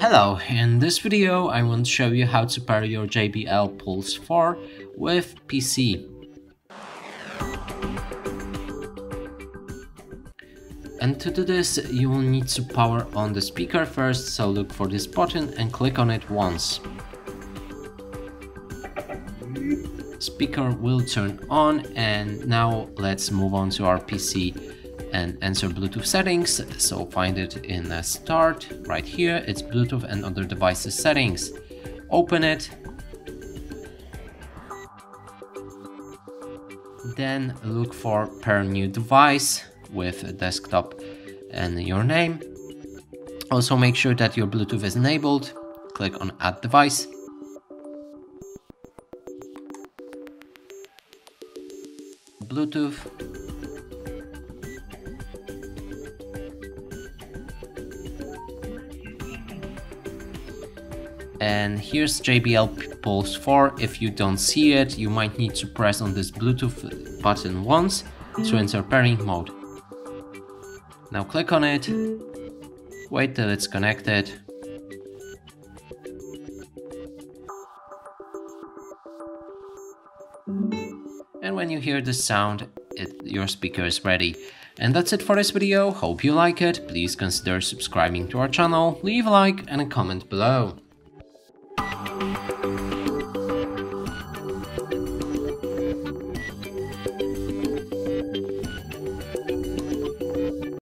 Hello, in this video I want to show you how to pair your JBL Pulse 4 with PC. And to do this you will need to power on the speaker first, so look for this button and click on it once. Speaker will turn on and now let's move on to our PC and enter Bluetooth settings. So find it in the start right here. It's Bluetooth and other devices settings. Open it. Then look for pair new device with desktop and your name. Also make sure that your Bluetooth is enabled. Click on add device. Bluetooth and here's JBL Pulse 4. If you don't see it, you might need to press on this Bluetooth button once to enter pairing mode. Now click on it, wait till it's connected. And when you hear the sound, it, your speaker is ready. And that's it for this video, hope you like it, please consider subscribing to our channel, leave a like and a comment below.